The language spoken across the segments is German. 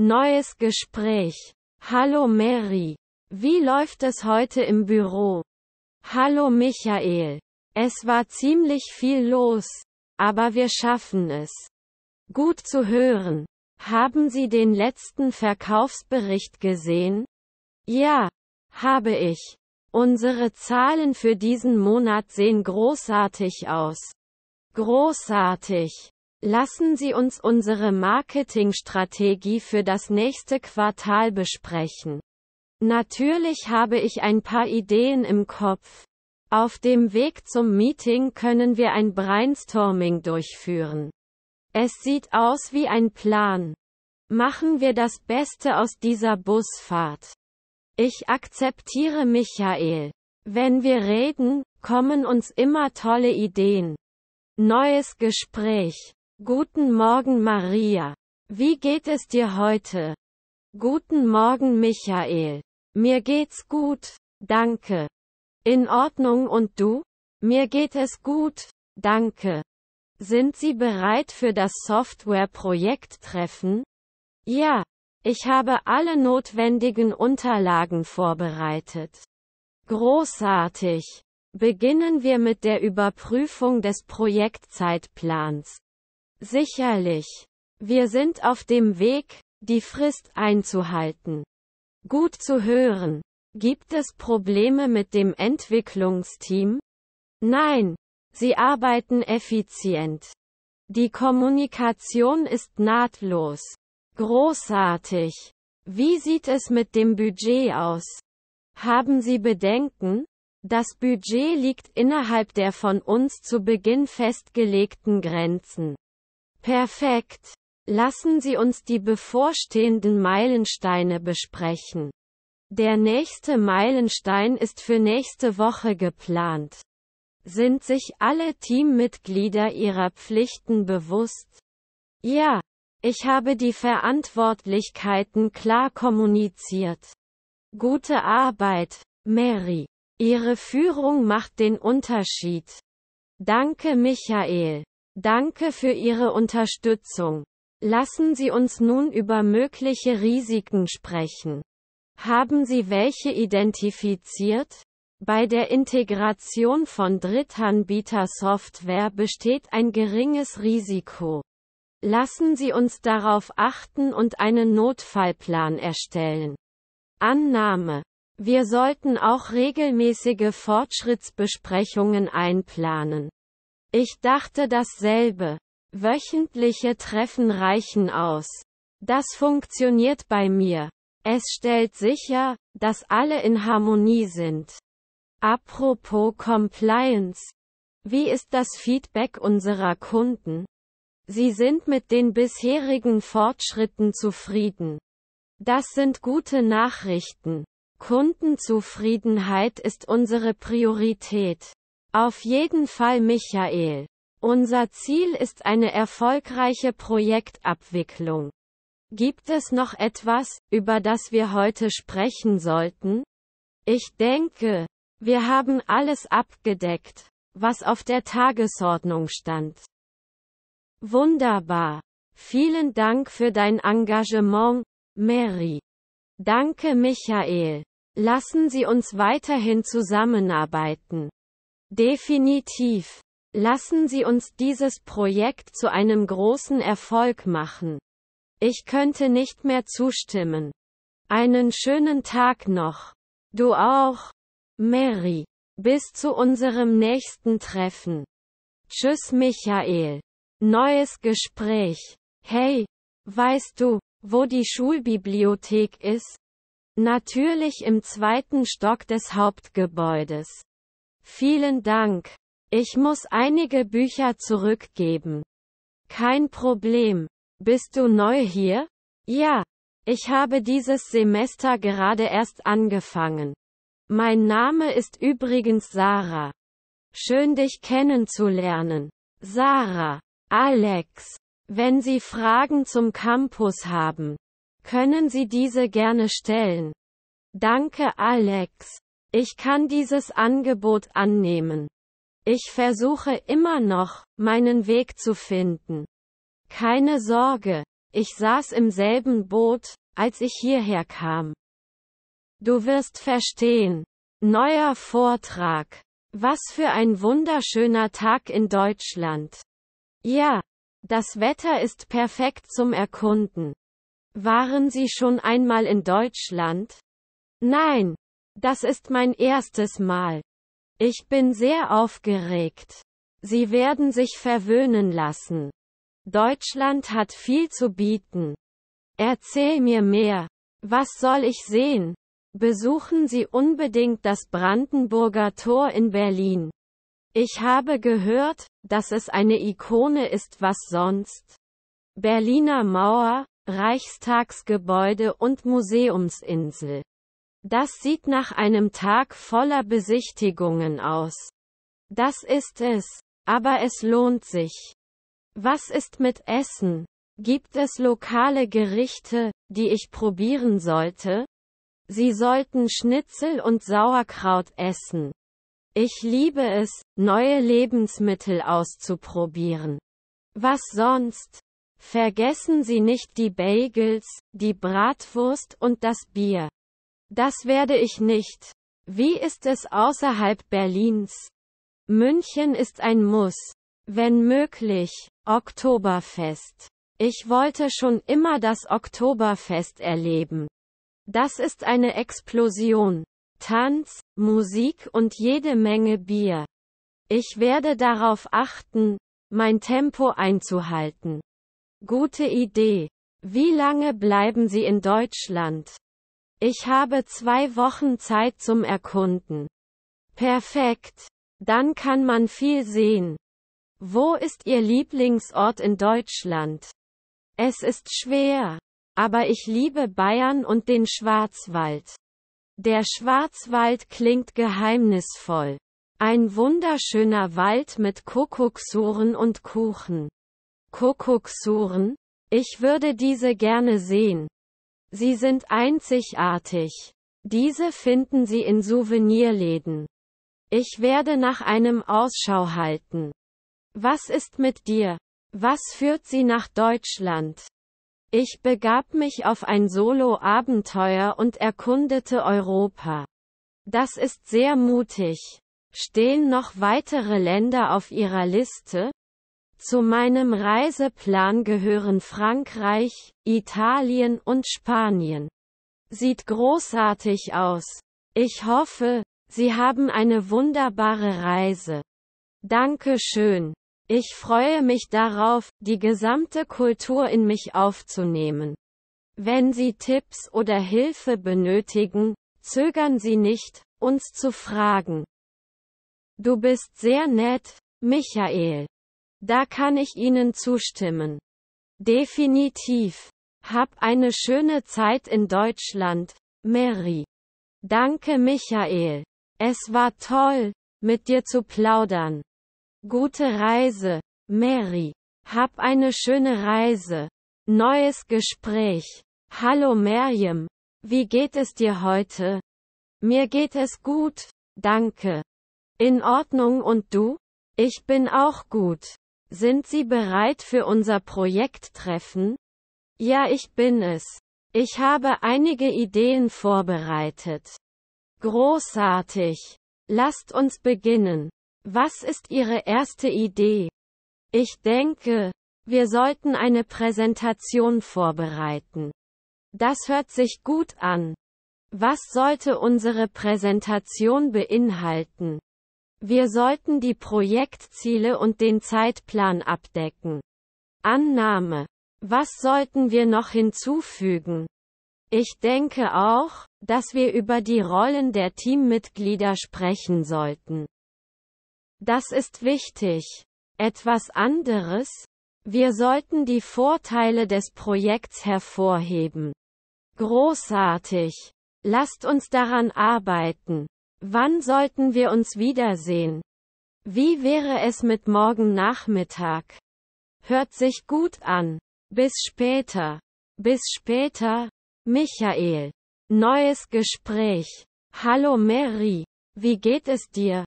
Neues Gespräch. Hallo Mary. Wie läuft es heute im Büro? Hallo Michael. Es war ziemlich viel los, aber wir schaffen es. Gut zu hören. Haben Sie den letzten Verkaufsbericht gesehen? Ja, habe ich. Unsere Zahlen für diesen Monat sehen großartig aus. Großartig. Lassen Sie uns unsere Marketingstrategie für das nächste Quartal besprechen. Natürlich habe ich ein paar Ideen im Kopf. Auf dem Weg zum Meeting können wir ein Brainstorming durchführen. Es sieht aus wie ein Plan. Machen wir das Beste aus dieser Busfahrt. Ich akzeptiere Michael. Wenn wir reden, kommen uns immer tolle Ideen. Neues Gespräch. Guten Morgen Maria. Wie geht es dir heute? Guten Morgen Michael. Mir geht's gut, danke. In Ordnung und du? Mir geht es gut, danke. Sind Sie bereit für das Softwareprojekttreffen? Ja, ich habe alle notwendigen Unterlagen vorbereitet. Großartig. Beginnen wir mit der Überprüfung des Projektzeitplans. Sicherlich. Wir sind auf dem Weg, die Frist einzuhalten. Gut zu hören. Gibt es Probleme mit dem Entwicklungsteam? Nein. Sie arbeiten effizient. Die Kommunikation ist nahtlos. Großartig. Wie sieht es mit dem Budget aus? Haben Sie Bedenken? Das Budget liegt innerhalb der von uns zu Beginn festgelegten Grenzen. Perfekt. Lassen Sie uns die bevorstehenden Meilensteine besprechen. Der nächste Meilenstein ist für nächste Woche geplant. Sind sich alle Teammitglieder ihrer Pflichten bewusst? Ja, ich habe die Verantwortlichkeiten klar kommuniziert. Gute Arbeit, Mary. Ihre Führung macht den Unterschied. Danke Michael. Danke für Ihre Unterstützung. Lassen Sie uns nun über mögliche Risiken sprechen. Haben Sie welche identifiziert? Bei der Integration von Drittanbieter-Software besteht ein geringes Risiko. Lassen Sie uns darauf achten und einen Notfallplan erstellen. Annahme. Wir sollten auch regelmäßige Fortschrittsbesprechungen einplanen. Ich dachte dasselbe. Wöchentliche Treffen reichen aus. Das funktioniert bei mir. Es stellt sicher, dass alle in Harmonie sind. Apropos Compliance. Wie ist das Feedback unserer Kunden? Sie sind mit den bisherigen Fortschritten zufrieden. Das sind gute Nachrichten. Kundenzufriedenheit ist unsere Priorität. Auf jeden Fall Michael. Unser Ziel ist eine erfolgreiche Projektabwicklung. Gibt es noch etwas, über das wir heute sprechen sollten? Ich denke, wir haben alles abgedeckt, was auf der Tagesordnung stand. Wunderbar. Vielen Dank für dein Engagement, Mary. Danke Michael. Lassen Sie uns weiterhin zusammenarbeiten. Definitiv. Lassen Sie uns dieses Projekt zu einem großen Erfolg machen. Ich könnte nicht mehr zustimmen. Einen schönen Tag noch. Du auch. Mary. Bis zu unserem nächsten Treffen. Tschüss Michael. Neues Gespräch. Hey, weißt du, wo die Schulbibliothek ist? Natürlich im zweiten Stock des Hauptgebäudes. Vielen Dank. Ich muss einige Bücher zurückgeben. Kein Problem. Bist du neu hier? Ja. Ich habe dieses Semester gerade erst angefangen. Mein Name ist übrigens Sarah. Schön dich kennenzulernen. Sarah. Alex, wenn Sie Fragen zum Campus haben, können Sie diese gerne stellen. Danke Alex. Ich kann dieses Angebot annehmen. Ich versuche immer noch, meinen Weg zu finden. Keine Sorge. Ich saß im selben Boot, als ich hierher kam. Du wirst verstehen. Neuer Vortrag. Was für ein wunderschöner Tag in Deutschland. Ja, das Wetter ist perfekt zum Erkunden. Waren Sie schon einmal in Deutschland? Nein, das ist mein erstes Mal. Ich bin sehr aufgeregt. Sie werden sich verwöhnen lassen. Deutschland hat viel zu bieten. Erzähl mir mehr. Was soll ich sehen? Besuchen Sie unbedingt das Brandenburger Tor in Berlin. Ich habe gehört, dass es eine Ikone ist, was sonst. Berliner Mauer, Reichstagsgebäude und Museumsinsel. Das sieht nach einem Tag voller Besichtigungen aus. Das ist es. Aber es lohnt sich. Was ist mit Essen? Gibt es lokale Gerichte, die ich probieren sollte? Sie sollten Schnitzel und Sauerkraut essen. Ich liebe es, neue Lebensmittel auszuprobieren. Was sonst? Vergessen Sie nicht die Bagels, die Bratwurst und das Bier. Das werde ich nicht. Wie ist es außerhalb Berlins? München ist ein Muss. Wenn möglich, Oktoberfest. Ich wollte schon immer das Oktoberfest erleben. Das ist eine Explosion. Tanz, Musik und jede Menge Bier. Ich werde darauf achten, mein Tempo einzuhalten. Gute Idee. Wie lange bleiben Sie in Deutschland? Ich habe zwei Wochen Zeit zum Erkunden. Perfekt. Dann kann man viel sehen. Wo ist Ihr Lieblingsort in Deutschland? Es ist schwer. Aber ich liebe Bayern und den Schwarzwald. Der Schwarzwald klingt geheimnisvoll. Ein wunderschöner Wald mit Kuckucksuhren und Kuchen. Kuckucksuhren? Ich würde diese gerne sehen. Sie sind einzigartig. Diese finden Sie in Souvenirläden. Ich werde nach einem Ausschau halten. Was ist mit dir? Was führt Sie nach Deutschland? Ich begab mich auf ein Solo-Abenteuer und erkundete Europa. Das ist sehr mutig. Stehen noch weitere Länder auf Ihrer Liste? Zu meinem Reiseplan gehören Frankreich, Italien und Spanien. Sieht großartig aus. Ich hoffe, Sie haben eine wunderbare Reise. Danke schön. Ich freue mich darauf, die gesamte Kultur in mich aufzunehmen. Wenn Sie Tipps oder Hilfe benötigen, zögern Sie nicht, uns zu fragen. Du bist sehr nett, Michael. Da kann ich Ihnen zustimmen. Definitiv. Hab eine schöne Zeit in Deutschland, Mary. Danke Michael. Es war toll, mit dir zu plaudern. Gute Reise, Mary. Hab eine schöne Reise. Neues Gespräch. Hallo Merjem. Wie geht es dir heute? Mir geht es gut, danke. In Ordnung und du? Ich bin auch gut. Sind Sie bereit für unser Projekttreffen? Ja, ich bin es. Ich habe einige Ideen vorbereitet. Großartig. Lasst uns beginnen. Was ist Ihre erste Idee? Ich denke, wir sollten eine Präsentation vorbereiten. Das hört sich gut an. Was sollte unsere Präsentation beinhalten? Wir sollten die Projektziele und den Zeitplan abdecken. Annahme. Was sollten wir noch hinzufügen? Ich denke auch, dass wir über die Rollen der Teammitglieder sprechen sollten. Das ist wichtig. Etwas anderes? Wir sollten die Vorteile des Projekts hervorheben. Großartig. Lasst uns daran arbeiten. Wann sollten wir uns wiedersehen? Wie wäre es mit morgen Nachmittag? Hört sich gut an. Bis später. Bis später, Michael. Neues Gespräch. Hallo Mary. Wie geht es dir?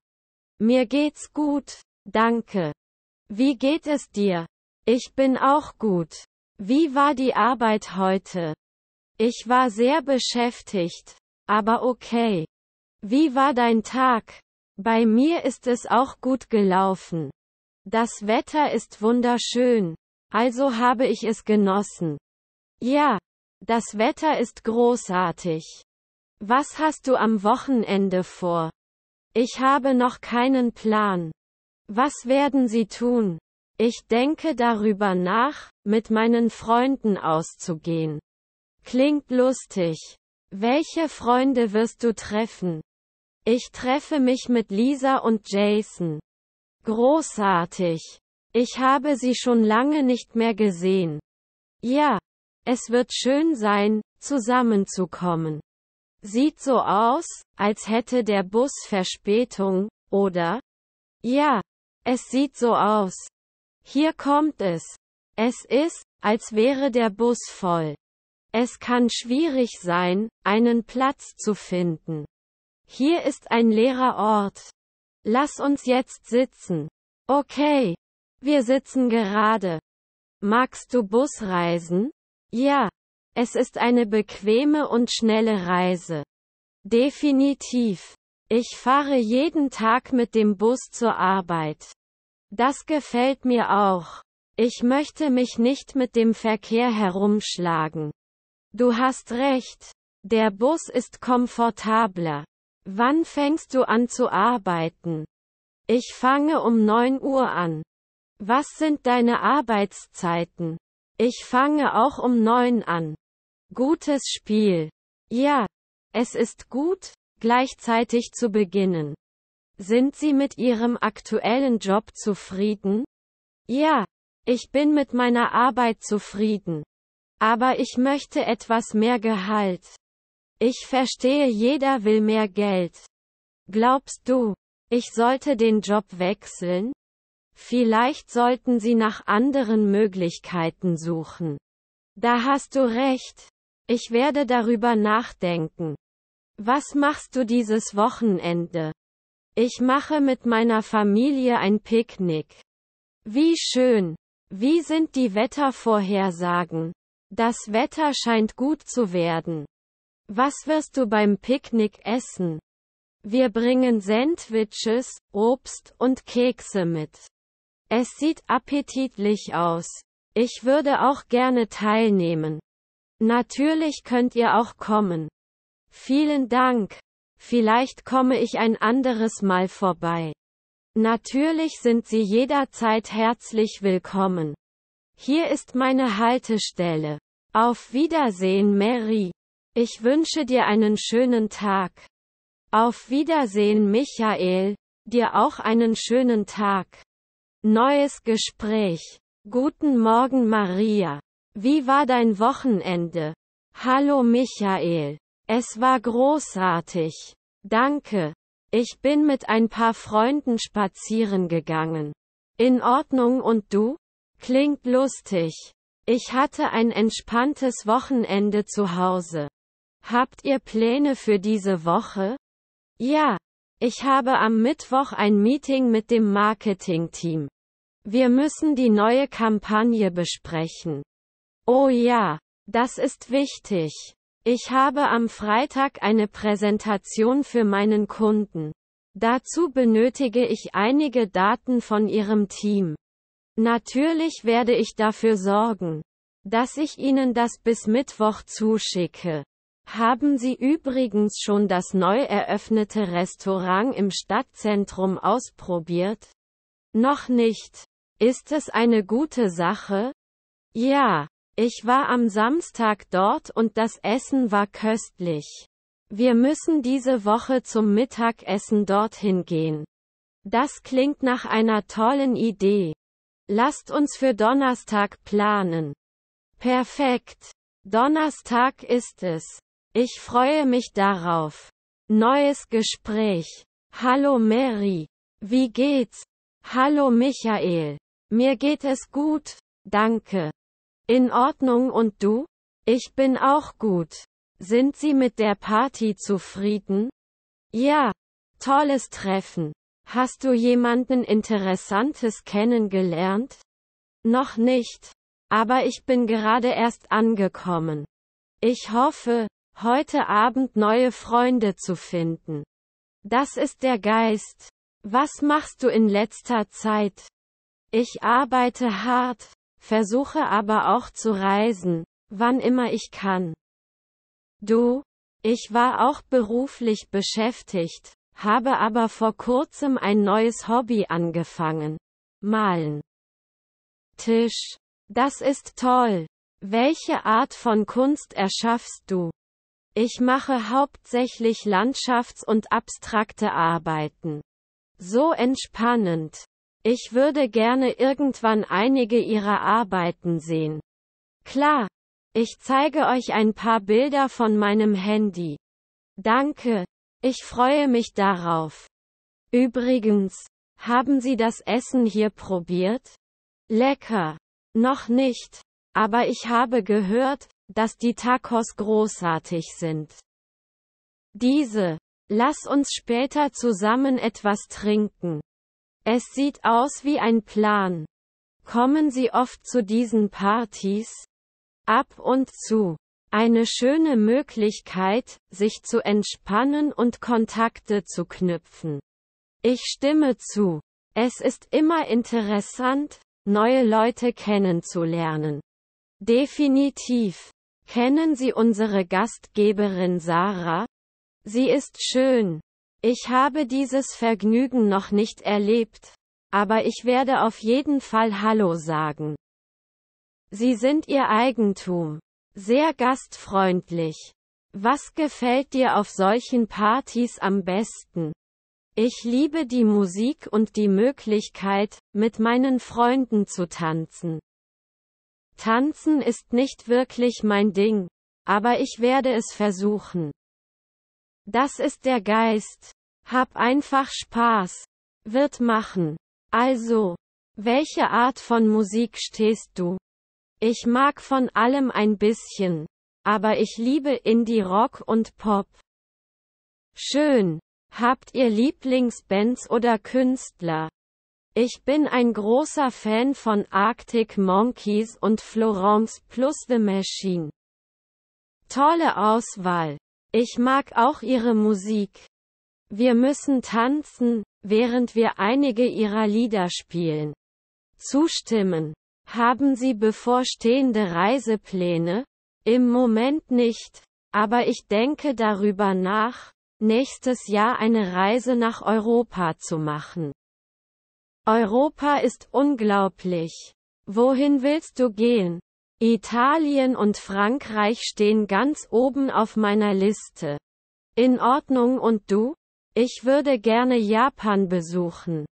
Mir geht's gut, danke. Wie geht es dir? Ich bin auch gut. Wie war die Arbeit heute? Ich war sehr beschäftigt. Aber okay. Wie war dein Tag? Bei mir ist es auch gut gelaufen. Das Wetter ist wunderschön. Also habe ich es genossen. Ja, das Wetter ist großartig. Was hast du am Wochenende vor? Ich habe noch keinen Plan. Was werden Sie tun? Ich denke darüber nach, mit meinen Freunden auszugehen. Klingt lustig. Welche Freunde wirst du treffen? Ich treffe mich mit Lisa und Jason. Großartig. Ich habe sie schon lange nicht mehr gesehen. Ja. Es wird schön sein, zusammenzukommen. Sieht so aus, als hätte der Bus Verspätung, oder? Ja. Es sieht so aus. Hier kommt es. Es ist, als wäre der Bus voll. Es kann schwierig sein, einen Platz zu finden. Hier ist ein leerer Ort. Lass uns jetzt sitzen. Okay. Wir sitzen gerade. Magst du Busreisen? Ja. Es ist eine bequeme und schnelle Reise. Definitiv. Ich fahre jeden Tag mit dem Bus zur Arbeit. Das gefällt mir auch. Ich möchte mich nicht mit dem Verkehr herumschlagen. Du hast recht. Der Bus ist komfortabler. Wann fängst du an zu arbeiten? Ich fange um 9 Uhr an. Was sind deine Arbeitszeiten? Ich fange auch um 9 an. Gutes Spiel. Ja. Es ist gut, gleichzeitig zu beginnen. Sind Sie mit Ihrem aktuellen Job zufrieden? Ja. Ich bin mit meiner Arbeit zufrieden. Aber ich möchte etwas mehr Gehalt. Ich verstehe jeder will mehr Geld. Glaubst du, ich sollte den Job wechseln? Vielleicht sollten Sie nach anderen Möglichkeiten suchen. Da hast du recht. Ich werde darüber nachdenken. Was machst du dieses Wochenende? Ich mache mit meiner Familie ein Picknick. Wie schön. Wie sind die Wettervorhersagen? Das Wetter scheint gut zu werden. Was wirst du beim Picknick essen? Wir bringen Sandwiches, Obst und Kekse mit. Es sieht appetitlich aus. Ich würde auch gerne teilnehmen. Natürlich könnt ihr auch kommen. Vielen Dank. Vielleicht komme ich ein anderes Mal vorbei. Natürlich sind Sie jederzeit herzlich willkommen. Hier ist meine Haltestelle. Auf Wiedersehen, Mary. Ich wünsche dir einen schönen Tag. Auf Wiedersehen, Michael. Dir auch einen schönen Tag. Neues Gespräch. Guten Morgen, Maria. Wie war dein Wochenende? Hallo, Michael. Es war großartig. Danke. Ich bin mit ein paar Freunden spazieren gegangen. In Ordnung und du? Klingt lustig. Ich hatte ein entspanntes Wochenende zu Hause. Habt ihr Pläne für diese Woche? Ja. Ich habe am Mittwoch ein Meeting mit dem Marketingteam. Wir müssen die neue Kampagne besprechen. Oh ja, das ist wichtig. Ich habe am Freitag eine Präsentation für meinen Kunden. Dazu benötige ich einige Daten von Ihrem Team. Natürlich werde ich dafür sorgen, dass ich Ihnen das bis Mittwoch zuschicke. Haben Sie übrigens schon das neu eröffnete Restaurant im Stadtzentrum ausprobiert? Noch nicht. Ist es eine gute Sache? Ja, ich war am Samstag dort und das Essen war köstlich. Wir müssen diese Woche zum Mittagessen dorthin gehen. Das klingt nach einer tollen Idee. Lasst uns für Donnerstag planen. Perfekt. Donnerstag ist es. Ich freue mich darauf. Neues Gespräch. Hallo Mary. Wie geht's? Hallo Michael. Mir geht es gut, danke. In Ordnung und du? Ich bin auch gut. Sind Sie mit der Party zufrieden? Ja. Tolles Treffen. Hast du jemanden Interessantes kennengelernt? Noch nicht. aber ich bin gerade erst angekommen. Ich hoffe, heute Abend neue Freunde zu finden. Das ist der Geist. Was machst du in letzter Zeit? Ich arbeite hart, versuche aber auch zu reisen, wann immer ich kann. Du? Ich war auch beruflich beschäftigt, habe aber vor kurzem ein neues Hobby angefangen. Malen. Tisch. Das ist toll. Welche Art von Kunst erschaffst du? Ich mache hauptsächlich Landschafts- und abstrakte Arbeiten. So entspannend. Ich würde gerne irgendwann einige ihrer Arbeiten sehen. Klar. Ich zeige euch ein paar Bilder von meinem Handy. Danke. Ich freue mich darauf. Übrigens, haben Sie das Essen hier probiert? Lecker. Noch nicht. Aber ich habe gehört, dass die Tacos großartig sind. Diese. Lass uns später zusammen etwas trinken. Es sieht aus wie ein Plan. Kommen Sie oft zu diesen Partys? Ab und zu. Eine schöne Möglichkeit, sich zu entspannen und Kontakte zu knüpfen. Ich stimme zu. Es ist immer interessant, neue Leute kennenzulernen. Definitiv. Kennen Sie unsere Gastgeberin Sarah? Sie ist schön. Ich habe dieses Vergnügen noch nicht erlebt, aber ich werde auf jeden Fall Hallo sagen. Sie sind Ihr Eigentum. Sehr gastfreundlich. Was gefällt dir auf solchen Partys am besten? Ich liebe die Musik und die Möglichkeit, mit meinen Freunden zu tanzen. Tanzen ist nicht wirklich mein Ding, aber ich werde es versuchen. Das ist der Geist. Hab einfach Spaß. Wird machen. Also, welche Art von Musik stehst du? Ich mag von allem ein bisschen, aber ich liebe Indie-Rock und Pop. Schön. Habt ihr Lieblingsbands oder Künstler? Ich bin ein großer Fan von Arctic Monkeys und Florence plus The Machine. Tolle Auswahl. Ich mag auch ihre Musik. Wir müssen tanzen, während wir einige ihrer Lieder spielen. Zustimmen. Haben Sie bevorstehende Reisepläne? Im Moment nicht, aber ich denke darüber nach, nächstes Jahr eine Reise nach Europa zu machen. Europa ist unglaublich. Wohin willst du gehen? Italien und Frankreich stehen ganz oben auf meiner Liste. In Ordnung und du? Ich würde gerne Japan besuchen.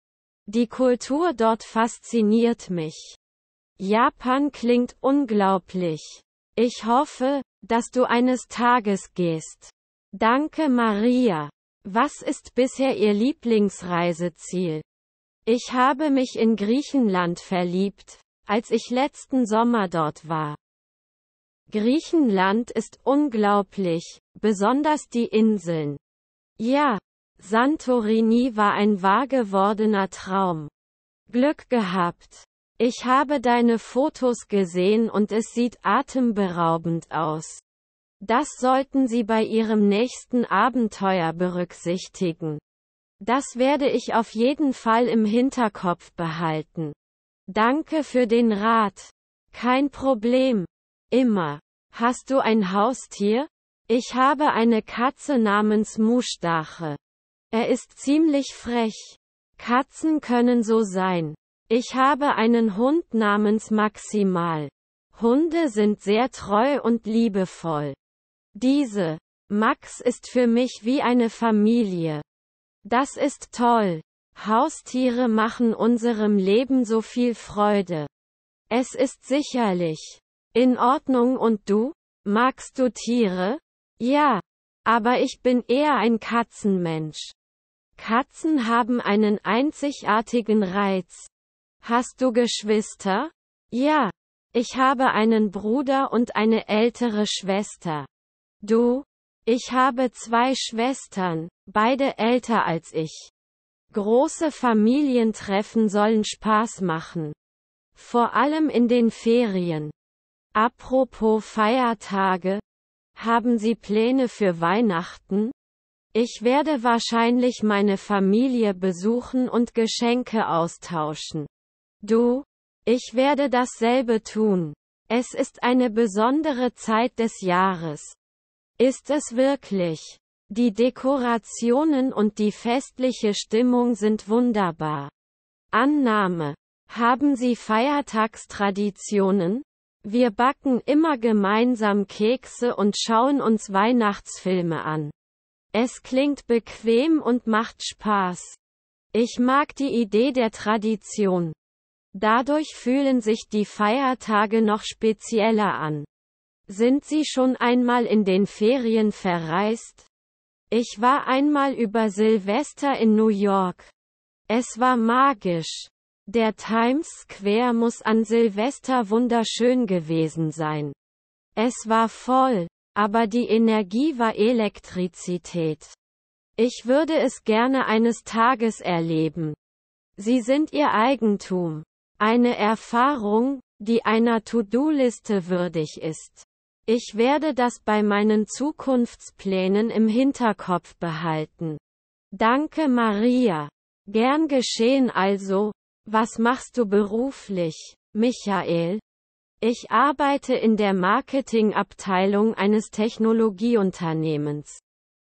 Die Kultur dort fasziniert mich. Japan klingt unglaublich. Ich hoffe, dass du eines Tages gehst. Danke Maria. Was ist bisher Ihr Lieblingsreiseziel? Ich habe mich in Griechenland verliebt, als ich letzten Sommer dort war. Griechenland ist unglaublich, besonders die Inseln. Ja, Santorini war ein wahr gewordener Traum. Glück gehabt. Ich habe deine Fotos gesehen und es sieht atemberaubend aus. Das sollten Sie bei Ihrem nächsten Abenteuer berücksichtigen. Das werde ich auf jeden Fall im Hinterkopf behalten. Danke für den Rat. Kein Problem. Immer. Hast du ein Haustier? Ich habe eine Katze namens Mustache. Er ist ziemlich frech. Katzen können so sein. Ich habe einen Hund namens Maximal. Hunde sind sehr treu und liebevoll. Diese Max ist für mich wie eine Familie. Das ist toll. Haustiere machen unserem Leben so viel Freude. Es ist sicherlich in Ordnung und du? Magst du Tiere? Ja. Aber ich bin eher ein Katzenmensch. Katzen haben einen einzigartigen Reiz. Hast du Geschwister? Ja. Ich habe einen Bruder und eine ältere Schwester. Du? Ich habe zwei Schwestern, beide älter als ich. Große Familientreffen sollen Spaß machen. Vor allem in den Ferien. Apropos Feiertage. Haben Sie Pläne für Weihnachten? Ich werde wahrscheinlich meine Familie besuchen und Geschenke austauschen. Du? Ich werde dasselbe tun. Es ist eine besondere Zeit des Jahres. Ist es wirklich? Die Dekorationen und die festliche Stimmung sind wunderbar. Annahme. Haben Sie Feiertagstraditionen? Wir backen immer gemeinsam Kekse und schauen uns Weihnachtsfilme an. Es klingt bequem und macht Spaß. Ich mag die Idee der Tradition. Dadurch fühlen sich die Feiertage noch spezieller an. Sind Sie schon einmal in den Ferien verreist? Ich war einmal über Silvester in New York. Es war magisch. Der Times Square muss an Silvester wunderschön gewesen sein. Es war voll, aber die Energie war Elektrizität. Ich würde es gerne eines Tages erleben. Sie sind ihr Eigentum. Eine Erfahrung, die einer To-Do-Liste würdig ist. Ich werde das bei meinen Zukunftsplänen im Hinterkopf behalten. Danke Maria. Gern geschehen also. Was machst du beruflich, Michael? Ich arbeite in der Marketingabteilung eines Technologieunternehmens.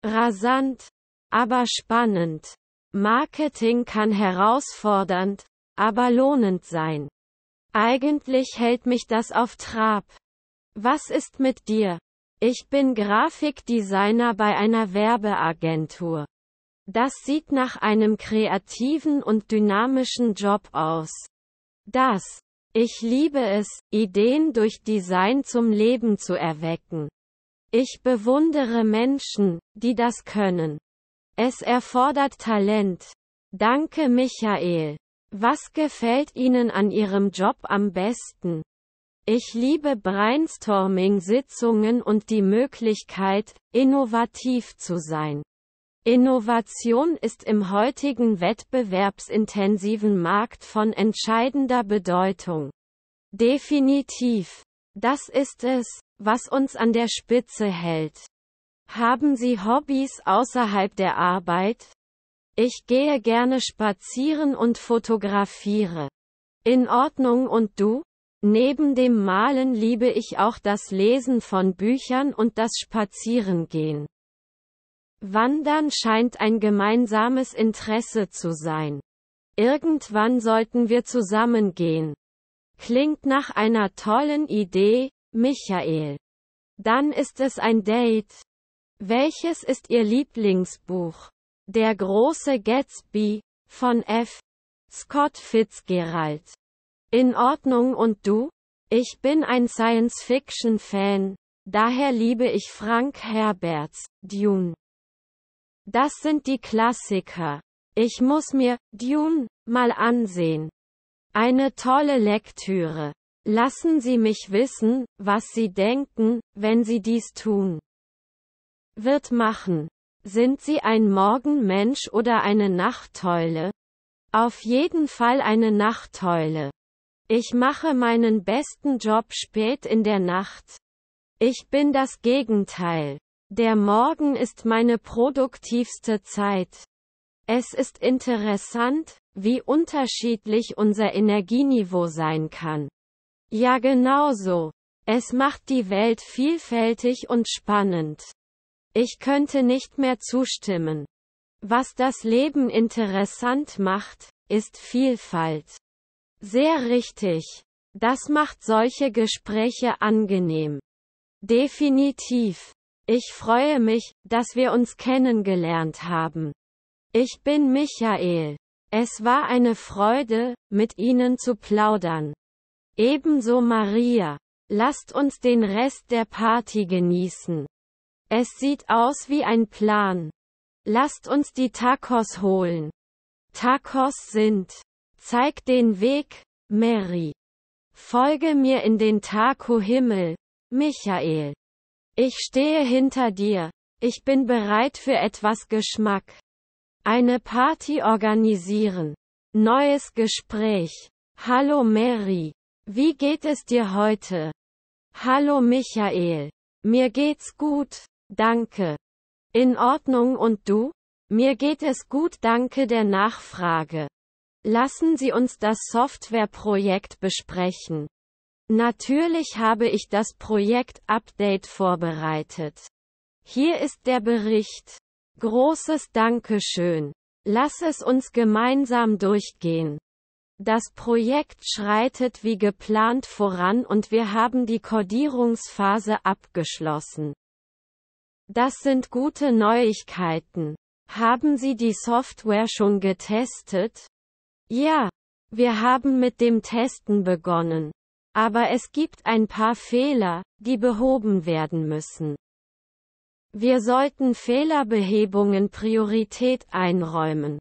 Rasant, aber spannend. Marketing kann herausfordernd, aber lohnend sein. Eigentlich hält mich das auf Trab. Was ist mit dir? Ich bin Grafikdesigner bei einer Werbeagentur. Das sieht nach einem kreativen und dynamischen Job aus. Das. Ich liebe es, Ideen durch Design zum Leben zu erwecken. Ich bewundere Menschen, die das können. Es erfordert Talent. Danke Michael. Was gefällt Ihnen an Ihrem Job am besten? Ich liebe Brainstorming-Sitzungen und die Möglichkeit, innovativ zu sein. Innovation ist im heutigen wettbewerbsintensiven Markt von entscheidender Bedeutung. Definitiv. Das ist es, was uns an der Spitze hält. Haben Sie Hobbys außerhalb der Arbeit? Ich gehe gerne spazieren und fotografiere. In Ordnung und du? Neben dem Malen liebe ich auch das Lesen von Büchern und das Spazierengehen. Wandern scheint ein gemeinsames Interesse zu sein. Irgendwann sollten wir zusammengehen. Klingt nach einer tollen Idee, Michael. Dann ist es ein Date. Welches ist Ihr Lieblingsbuch? Der große Gatsby von F. Scott Fitzgerald. In Ordnung und du? Ich bin ein Science-Fiction-Fan, daher liebe ich Frank Herberts Dune. Das sind die Klassiker. Ich muss mir Dune mal ansehen. Eine tolle Lektüre. Lassen Sie mich wissen, was Sie denken, wenn Sie dies tun. Wird machen. Sind Sie ein Morgenmensch oder eine Nachteule? Auf jeden Fall eine Nachteule. Ich mache meinen besten Job spät in der Nacht. Ich bin das Gegenteil. Der Morgen ist meine produktivste Zeit. Es ist interessant, wie unterschiedlich unser Energieniveau sein kann. Ja genau so. Es macht die Welt vielfältig und spannend. Ich könnte nicht mehr zustimmen. Was das Leben interessant macht, ist Vielfalt. Sehr richtig. Das macht solche Gespräche angenehm. Definitiv. Ich freue mich, dass wir uns kennengelernt haben. Ich bin Michael. Es war eine Freude, mit Ihnen zu plaudern. Ebenso Maria. Lasst uns den Rest der Party genießen. Es sieht aus wie ein Plan. Lasst uns die Tacos holen. Tacos sind. Zeig den Weg, Mary. Folge mir in den Taco-Himmel, Michael. Ich stehe hinter dir. Ich bin bereit für etwas Geschmack. Eine Party organisieren. Neues Gespräch. Hallo Mary. Wie geht es dir heute? Hallo Michael. Mir geht's gut, danke. In Ordnung und du? Mir geht es gut, danke der Nachfrage. Lassen Sie uns das Softwareprojekt besprechen. Natürlich habe ich das Projekt-Update vorbereitet. Hier ist der Bericht. Großes Dankeschön. Lass es uns gemeinsam durchgehen. Das Projekt schreitet wie geplant voran und wir haben die Codierungsphase abgeschlossen. Das sind gute Neuigkeiten. Haben Sie die Software schon getestet? Ja, wir haben mit dem Testen begonnen. Aber es gibt ein paar Fehler, die behoben werden müssen. Wir sollten Fehlerbehebungen Priorität einräumen.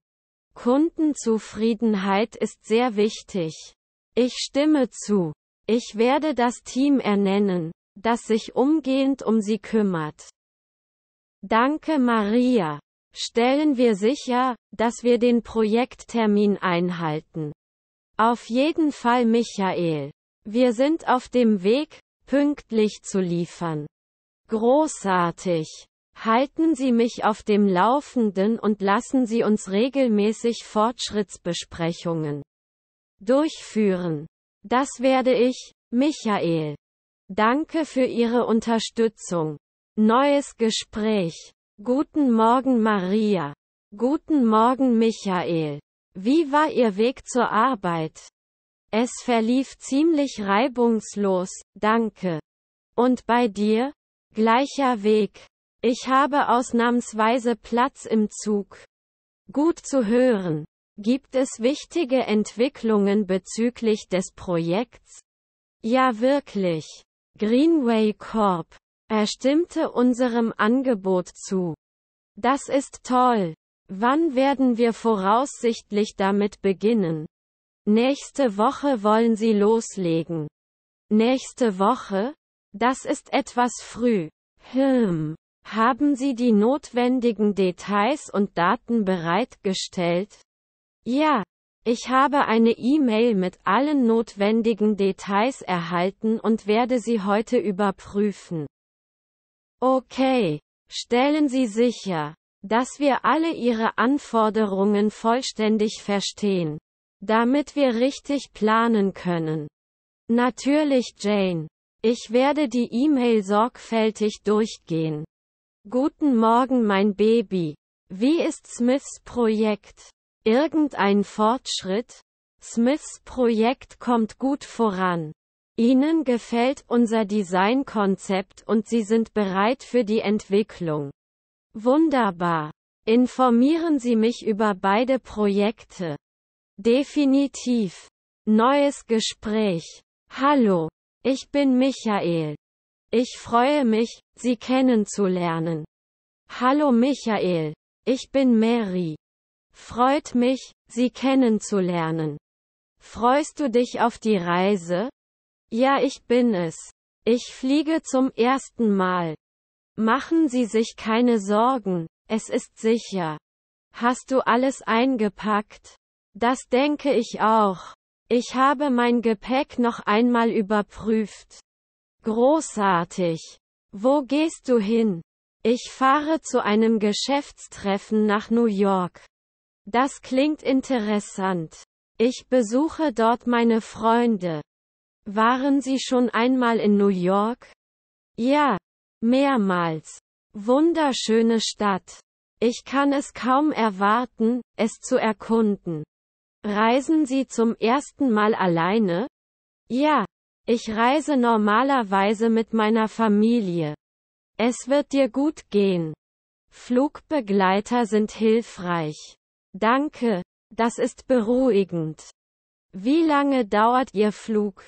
Kundenzufriedenheit ist sehr wichtig. Ich stimme zu. Ich werde das Team ernennen, das sich umgehend um sie kümmert. Danke Maria. Stellen wir sicher, dass wir den Projekttermin einhalten. Auf jeden Fall Michael. Wir sind auf dem Weg, pünktlich zu liefern. Großartig. Halten Sie mich auf dem Laufenden und lassen Sie uns regelmäßig Fortschrittsbesprechungen durchführen. Das werde ich, Michael. Danke für Ihre Unterstützung. Neues Gespräch. Guten Morgen Maria. Guten Morgen Michael. Wie war Ihr Weg zur Arbeit? Es verlief ziemlich reibungslos, danke. Und bei dir? Gleicher Weg. Ich habe ausnahmsweise Platz im Zug. Gut zu hören. Gibt es wichtige Entwicklungen bezüglich des Projekts? Ja wirklich. Greenway Corp. Er stimmte unserem Angebot zu. Das ist toll. Wann werden wir voraussichtlich damit beginnen? Nächste Woche wollen Sie loslegen. Nächste Woche? Das ist etwas früh. Hm. Haben Sie die notwendigen Details und Daten bereitgestellt? Ja. Ich habe eine E-Mail mit allen notwendigen Details erhalten und werde sie heute überprüfen. Okay. Stellen Sie sicher, dass wir alle Ihre Anforderungen vollständig verstehen, damit wir richtig planen können. Natürlich Jane. Ich werde die E-Mail sorgfältig durchgehen. Guten Morgen mein Baby. Wie ist Smiths Projekt? Irgendein Fortschritt? Smiths Projekt kommt gut voran. Ihnen gefällt unser Designkonzept und Sie sind bereit für die Entwicklung. Wunderbar. Informieren Sie mich über beide Projekte. Definitiv. Neues Gespräch. Hallo. Ich bin Michael. Ich freue mich, Sie kennenzulernen. Hallo Michael. Ich bin Mary. Freut mich, Sie kennenzulernen. Freust du dich auf die Reise? Ja, ich bin es. Ich fliege zum ersten Mal. Machen Sie sich keine Sorgen, es ist sicher. Hast du alles eingepackt? Das denke ich auch. Ich habe mein Gepäck noch einmal überprüft. Großartig. Wo gehst du hin? Ich fahre zu einem Geschäftstreffen nach New York. Das klingt interessant. Ich besuche dort meine Freunde. Waren Sie schon einmal in New York? Ja, mehrmals. Wunderschöne Stadt. Ich kann es kaum erwarten, es zu erkunden. Reisen Sie zum ersten Mal alleine? Ja, ich reise normalerweise mit meiner Familie. Es wird dir gut gehen. Flugbegleiter sind hilfreich. Danke, das ist beruhigend. Wie lange dauert Ihr Flug?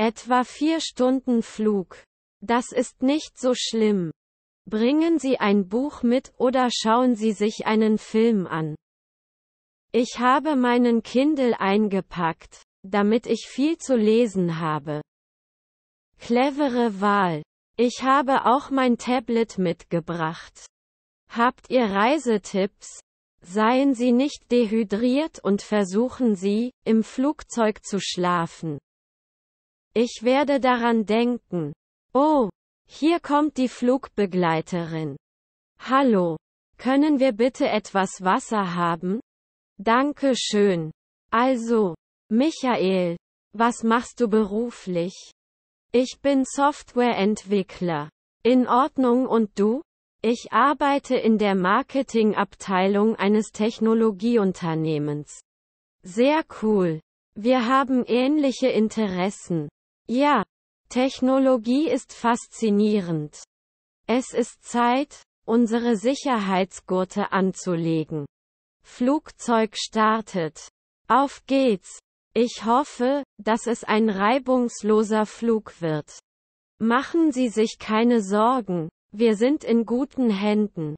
Etwa vier Stunden Flug. Das ist nicht so schlimm. Bringen Sie ein Buch mit oder schauen Sie sich einen Film an. Ich habe meinen Kindle eingepackt, damit ich viel zu lesen habe. Clevere Wahl. Ich habe auch mein Tablet mitgebracht. Habt ihr Reisetipps? Seien Sie nicht dehydriert und versuchen Sie, im Flugzeug zu schlafen. Ich werde daran denken. Oh, hier kommt die Flugbegleiterin. Hallo. Können wir bitte etwas Wasser haben? Danke schön. Also, Michael, was machst du beruflich? Ich bin Softwareentwickler. In Ordnung und du? Ich arbeite in der Marketingabteilung eines Technologieunternehmens. Sehr cool. Wir haben ähnliche Interessen. Ja, Technologie ist faszinierend. Es ist Zeit, unsere Sicherheitsgurte anzulegen. Flugzeug startet. Auf geht's. Ich hoffe, dass es ein reibungsloser Flug wird. Machen Sie sich keine Sorgen, wir sind in guten Händen.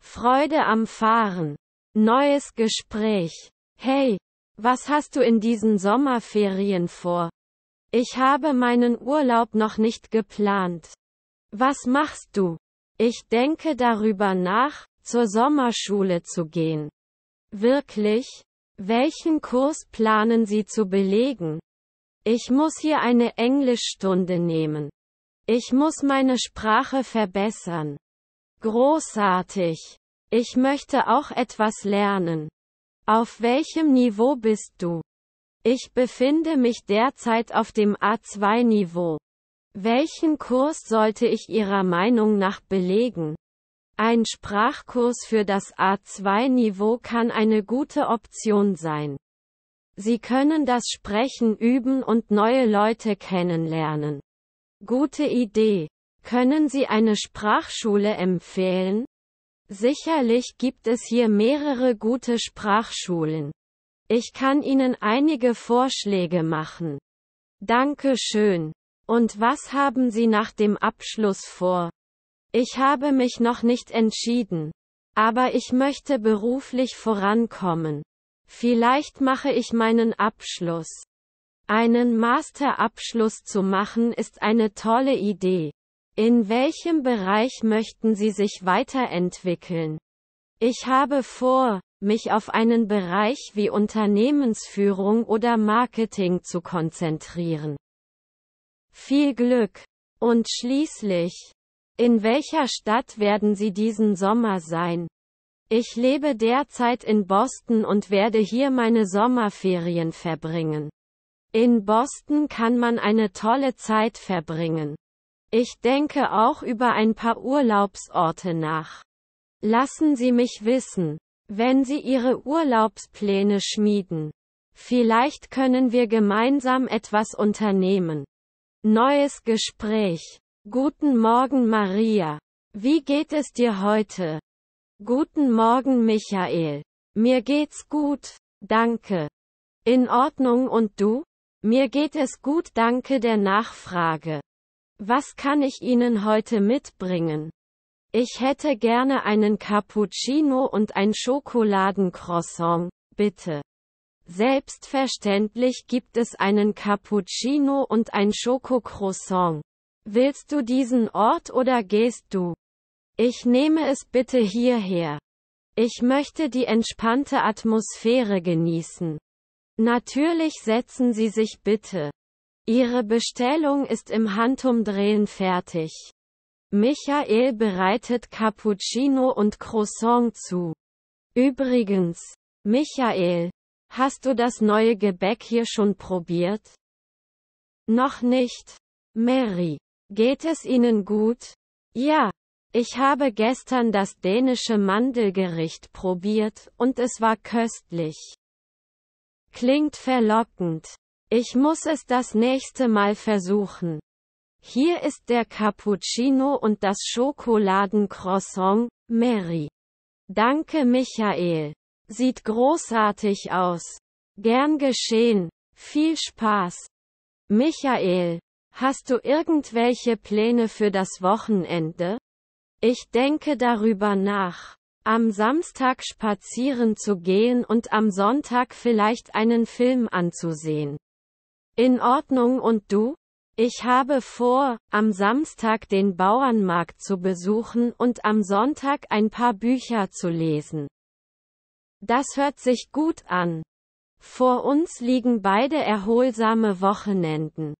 Freude am Fahren. Neues Gespräch. Hey, was hast du in diesen Sommerferien vor? Ich habe meinen Urlaub noch nicht geplant. Was machst du? Ich denke darüber nach, zur Sommerschule zu gehen. Wirklich? Welchen Kurs planen Sie zu belegen? Ich muss hier eine Englischstunde nehmen. Ich muss meine Sprache verbessern. Großartig. Ich möchte auch etwas lernen. Auf welchem Niveau bist du? Ich befinde mich derzeit auf dem A2-Niveau. Welchen Kurs sollte ich Ihrer Meinung nach belegen? Ein Sprachkurs für das A2-Niveau kann eine gute Option sein. Sie können das Sprechen üben und neue Leute kennenlernen. Gute Idee. Können Sie eine Sprachschule empfehlen? Sicherlich gibt es hier mehrere gute Sprachschulen. Ich kann Ihnen einige Vorschläge machen. Danke schön. Und was haben Sie nach dem Abschluss vor? Ich habe mich noch nicht entschieden. Aber ich möchte beruflich vorankommen. Vielleicht mache ich meinen Abschluss. Einen Masterabschluss zu machen ist eine tolle Idee. In welchem Bereich möchten Sie sich weiterentwickeln? Ich habe vor, mich auf einen Bereich wie Unternehmensführung oder Marketing zu konzentrieren. Viel Glück! Und schließlich, in welcher Stadt werden Sie diesen Sommer sein? Ich lebe derzeit in Boston und werde hier meine Sommerferien verbringen. In Boston kann man eine tolle Zeit verbringen. Ich denke auch über ein paar Urlaubsorte nach. Lassen Sie mich wissen, wenn Sie Ihre Urlaubspläne schmieden. Vielleicht können wir gemeinsam etwas unternehmen. Neues Gespräch. Guten Morgen Maria. Wie geht es dir heute? Guten Morgen Michael. Mir geht's gut, danke. In Ordnung und du? Mir geht es gut danke der Nachfrage. Was kann ich Ihnen heute mitbringen? Ich hätte gerne einen Cappuccino und ein Schokoladencroissant, bitte. Selbstverständlich gibt es einen Cappuccino und ein Schokocroissant. Willst du diesen Ort oder gehst du? Ich nehme es bitte hierher. Ich möchte die entspannte Atmosphäre genießen. Natürlich setzen Sie sich bitte. Ihre Bestellung ist im Handumdrehen fertig. Michael bereitet Cappuccino und Croissant zu. Übrigens, Michael, hast du das neue Gebäck hier schon probiert? Noch nicht. Mary, Geht es Ihnen gut? Ja. Ich habe gestern das dänische Mandelgericht probiert, und es war köstlich. Klingt verlockend. Ich muss es das nächste Mal versuchen. Hier ist der Cappuccino und das Schokoladencroissant, Mary. Danke Michael. Sieht großartig aus. Gern geschehen. Viel Spaß. Michael, Hast du irgendwelche Pläne für das Wochenende? Ich denke darüber nach, am Samstag spazieren zu gehen und am Sonntag vielleicht einen Film anzusehen. In Ordnung und du? Ich habe vor, am Samstag den Bauernmarkt zu besuchen und am Sonntag ein paar Bücher zu lesen. Das hört sich gut an. Vor uns liegen beide erholsame Wochenenden.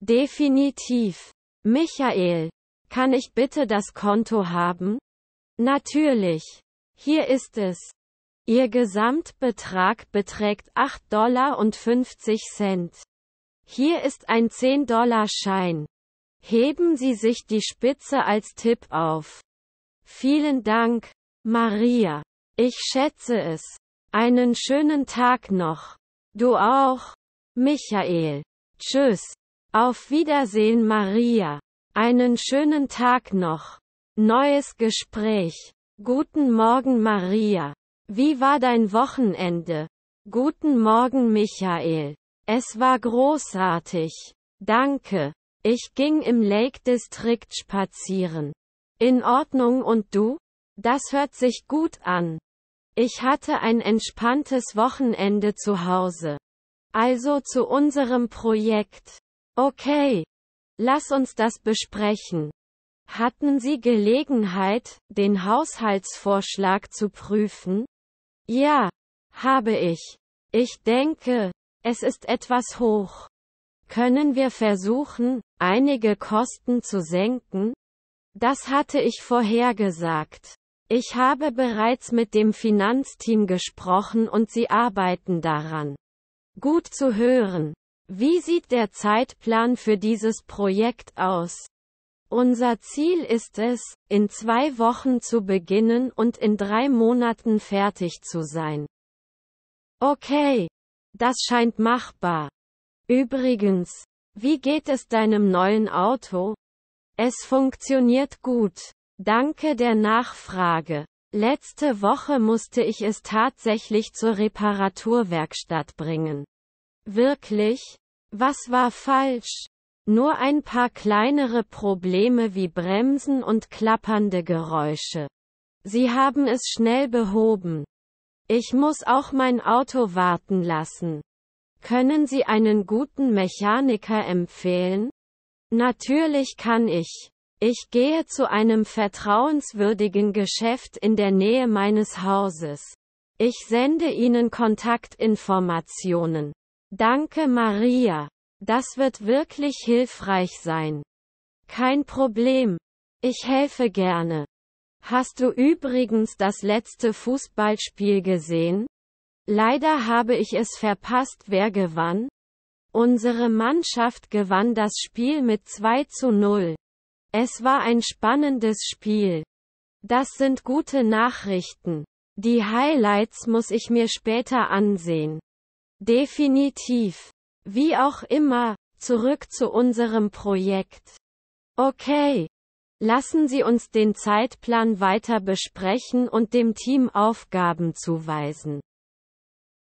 Definitiv. Michael, kann ich bitte das Konto haben? Natürlich. Hier ist es. Ihr Gesamtbetrag beträgt 8 Dollar und 50 Cent. Hier ist ein 10-Dollar-Schein. Heben Sie sich die Spitze als Tipp auf. Vielen Dank, Maria. Ich schätze es. Einen schönen Tag noch. Du auch. Michael. Tschüss. Auf Wiedersehen Maria. Einen schönen Tag noch. Neues Gespräch. Guten Morgen Maria. Wie war dein Wochenende? Guten Morgen Michael. Es war großartig. Danke. Ich ging im Lake District spazieren. In Ordnung und du? Das hört sich gut an. Ich hatte ein entspanntes Wochenende zu Hause. Also zu unserem Projekt. Okay. Lass uns das besprechen. Hatten Sie Gelegenheit, den Haushaltsvorschlag zu prüfen? Ja, habe ich. Ich denke, es ist etwas hoch. Können wir versuchen, einige Kosten zu senken? Das hatte ich vorhergesagt. Ich habe bereits mit dem Finanzteam gesprochen und sie arbeiten daran. Gut zu hören. Wie sieht der Zeitplan für dieses Projekt aus? Unser Ziel ist es, in zwei Wochen zu beginnen und in drei Monaten fertig zu sein. Okay. Das scheint machbar. Übrigens, wie geht es deinem neuen Auto? Es funktioniert gut. Danke der Nachfrage. Letzte Woche musste ich es tatsächlich zur Reparaturwerkstatt bringen. Wirklich? Was war falsch? Nur ein paar kleinere Probleme wie Bremsen und klappernde Geräusche. Sie haben es schnell behoben. Ich muss auch mein Auto warten lassen. Können Sie einen guten Mechaniker empfehlen? Natürlich kann ich. Ich gehe zu einem vertrauenswürdigen Geschäft in der Nähe meines Hauses. Ich sende Ihnen Kontaktinformationen. Danke Maria. Das wird wirklich hilfreich sein. Kein Problem. Ich helfe gerne. Hast du übrigens das letzte Fußballspiel gesehen? Leider habe ich es verpasst, wer gewann? Unsere Mannschaft gewann das Spiel mit 2 zu 0. Es war ein spannendes Spiel. Das sind gute Nachrichten. Die Highlights muss ich mir später ansehen. Definitiv. Wie auch immer, zurück zu unserem Projekt. Okay. Lassen Sie uns den Zeitplan weiter besprechen und dem Team Aufgaben zuweisen.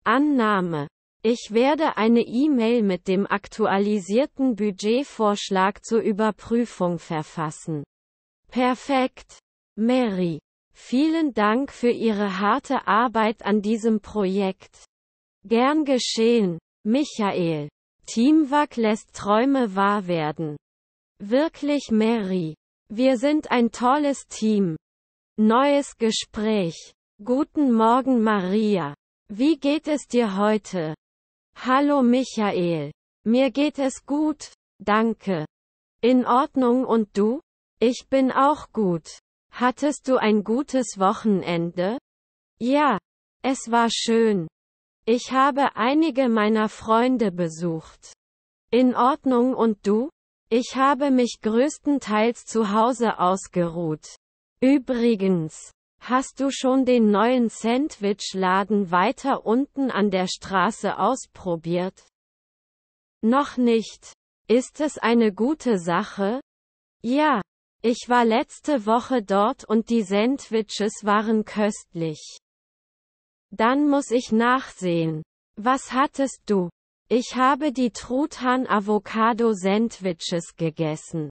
Annahme. Ich werde eine E-Mail mit dem aktualisierten Budgetvorschlag zur Überprüfung verfassen. Perfekt. Mary. Vielen Dank für Ihre harte Arbeit an diesem Projekt. Gern geschehen, Michael. Teamwork lässt Träume wahr werden. Wirklich Mary. Wir sind ein tolles Team. Neues Gespräch. Guten Morgen Maria. Wie geht es dir heute? Hallo Michael. Mir geht es gut, danke. In Ordnung und du? Ich bin auch gut. Hattest du ein gutes Wochenende? Ja, es war schön. Ich habe einige meiner Freunde besucht. In Ordnung und du? Ich habe mich größtenteils zu Hause ausgeruht. Übrigens, Hast du schon den neuen Sandwichladen weiter unten an der Straße ausprobiert? Noch nicht. Ist es eine gute Sache? Ja. Ich war letzte Woche dort und die Sandwiches waren köstlich. Dann muss ich nachsehen. Was hattest du? Ich habe die Truthahn Avocado Sandwiches gegessen.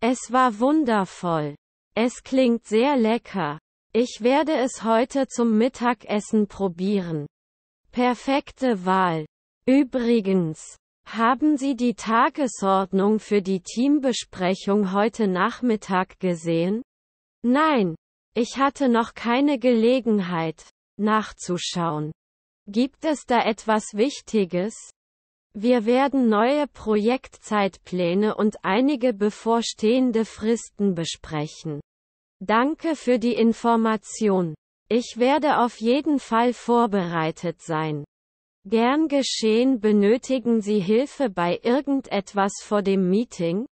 Es war wundervoll. Es klingt sehr lecker. Ich werde es heute zum Mittagessen probieren. Perfekte Wahl. Übrigens, haben Sie die Tagesordnung für die Teambesprechung heute Nachmittag gesehen? Nein, ich hatte noch keine Gelegenheit, nachzuschauen. Gibt es da etwas Wichtiges? Wir werden neue Projektzeitpläne und einige bevorstehende Fristen besprechen. Danke für die Information. Ich werde auf jeden Fall vorbereitet sein. Gern geschehen benötigen Sie Hilfe bei irgendetwas vor dem Meeting?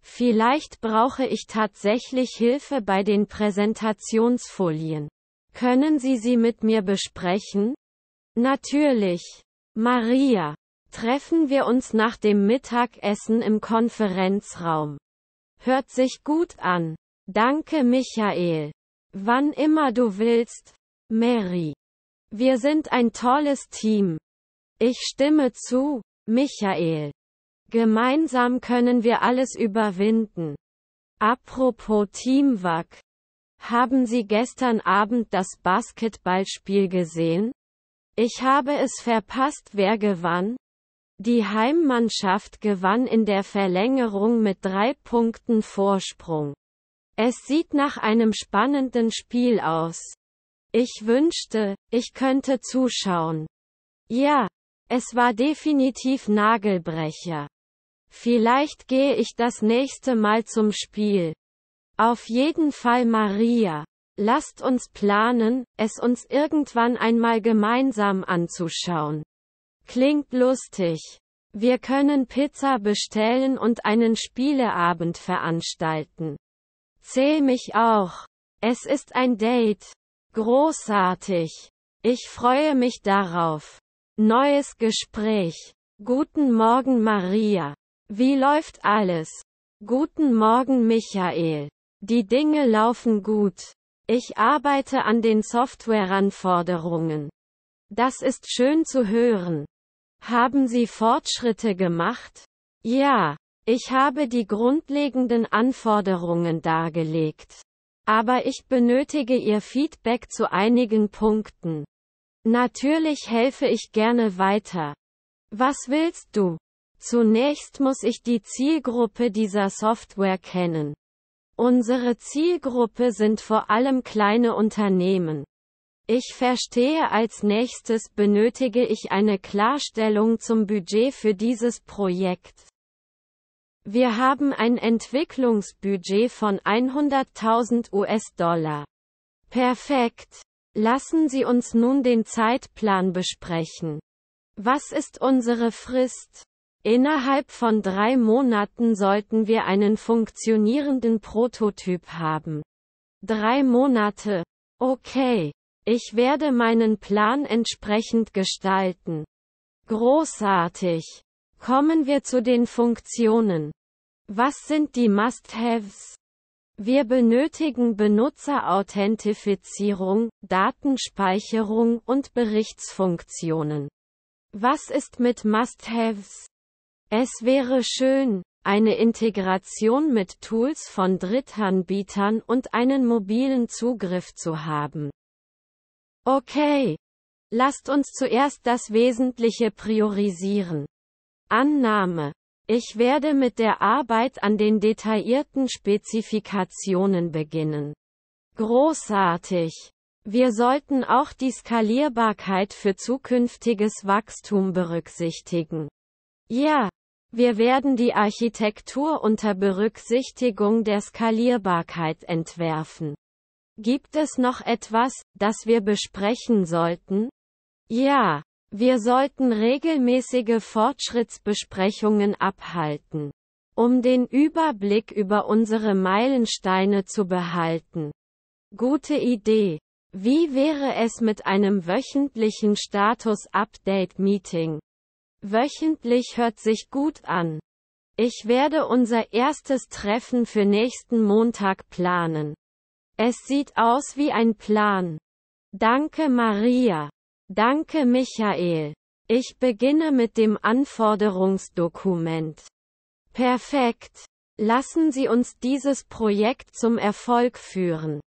Vielleicht brauche ich tatsächlich Hilfe bei den Präsentationsfolien. Können Sie sie mit mir besprechen? Natürlich. Maria. Treffen wir uns nach dem Mittagessen im Konferenzraum. Hört sich gut an. Danke Michael. Wann immer du willst. Mary. Wir sind ein tolles Team. Ich stimme zu, Michael. Gemeinsam können wir alles überwinden. Apropos Teamwork. Haben Sie gestern Abend das Basketballspiel gesehen? Ich habe es verpasst, wer gewann? Die Heimmannschaft gewann in der Verlängerung mit drei Punkten Vorsprung. Es sieht nach einem spannenden Spiel aus. Ich wünschte, ich könnte zuschauen. Ja, es war definitiv Nagelbrecher. Vielleicht gehe ich das nächste Mal zum Spiel. Auf jeden Fall Maria. Lasst uns planen, es uns irgendwann einmal gemeinsam anzuschauen. Klingt lustig. Wir können Pizza bestellen und einen Spieleabend veranstalten. Zähl mich auch. Es ist ein Date. Großartig. Ich freue mich darauf. Neues Gespräch. Guten Morgen Maria. Wie läuft alles? Guten Morgen Michael. Die Dinge laufen gut. Ich arbeite an den Softwareanforderungen. Das ist schön zu hören. Haben Sie Fortschritte gemacht? Ja, ich habe die grundlegenden Anforderungen dargelegt. Aber ich benötige Ihr Feedback zu einigen Punkten. Natürlich helfe ich gerne weiter. Was willst du? Zunächst muss ich die Zielgruppe dieser Software kennen. Unsere Zielgruppe sind vor allem kleine Unternehmen. Ich verstehe als nächstes benötige ich eine Klarstellung zum Budget für dieses Projekt. Wir haben ein Entwicklungsbudget von 100.000 US-Dollar. Perfekt. Lassen Sie uns nun den Zeitplan besprechen. Was ist unsere Frist? Innerhalb von drei Monaten sollten wir einen funktionierenden Prototyp haben. Drei Monate. Okay. Ich werde meinen Plan entsprechend gestalten. Großartig. Kommen wir zu den Funktionen. Was sind die Must-Haves? Wir benötigen Benutzerauthentifizierung, Datenspeicherung und Berichtsfunktionen. Was ist mit Must-Haves? Es wäre schön, eine Integration mit Tools von Drittanbietern und einen mobilen Zugriff zu haben. Okay. Lasst uns zuerst das Wesentliche priorisieren. Annahme. Ich werde mit der Arbeit an den detaillierten Spezifikationen beginnen. Großartig. Wir sollten auch die Skalierbarkeit für zukünftiges Wachstum berücksichtigen. Ja, wir werden die Architektur unter Berücksichtigung der Skalierbarkeit entwerfen. Gibt es noch etwas, das wir besprechen sollten? Ja, wir sollten regelmäßige Fortschrittsbesprechungen abhalten, um den Überblick über unsere Meilensteine zu behalten. Gute Idee. Wie wäre es mit einem wöchentlichen Status-Update-Meeting? Wöchentlich hört sich gut an. Ich werde unser erstes Treffen für nächsten Montag planen. Es sieht aus wie ein Plan. Danke Maria. Danke Michael. Ich beginne mit dem Anforderungsdokument. Perfekt. Lassen Sie uns dieses Projekt zum Erfolg führen.